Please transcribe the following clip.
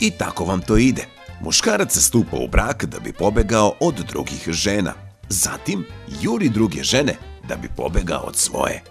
I tako vam to ide. Muškarac se stupa u brak da bi pobegao od drugih žena. Zatim juri druge žene da bi pobegao od svoje.